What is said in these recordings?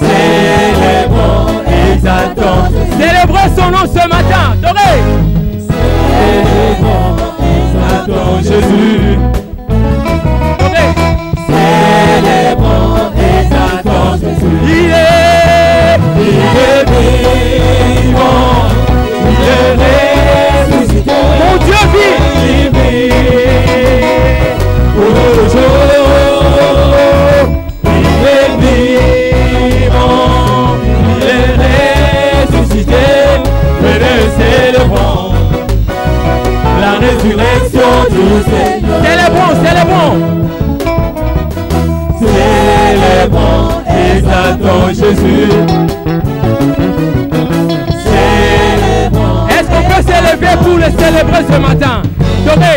Célébrons, exaltons. Célébrez son nom ce matin. Doré. Célébrons, exaltons Jésus. Vivant, il est ressuscité. Venez célébrons la résurrection du Seigneur. Célébrons, célébrons. Célébrons, exaltons Jésus. Célébrons, Est-ce qu'on peut s'élever pour le célébrer ce matin Doré.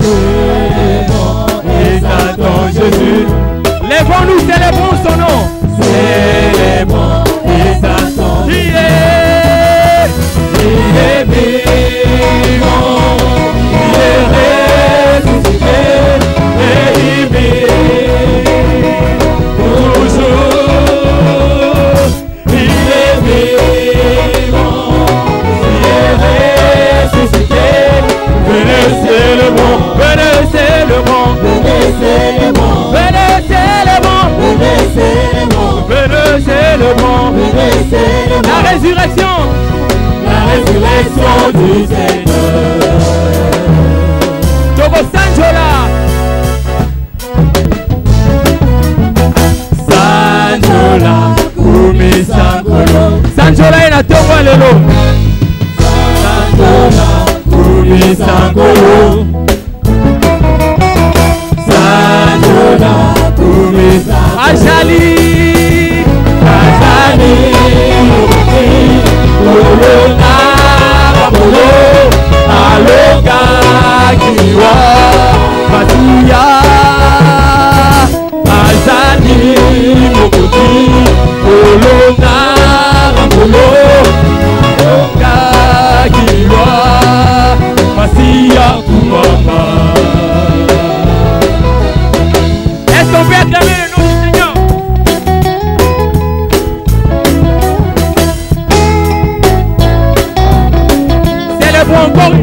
célébrons, exaltons Jésus. Lèvons-nous, célébrons Il est du Seigneur. Tobosanjola. Sanjola, kumisa kolo. Sanjola inatonga lelo. Sanjola, kumisa kolo. for glory.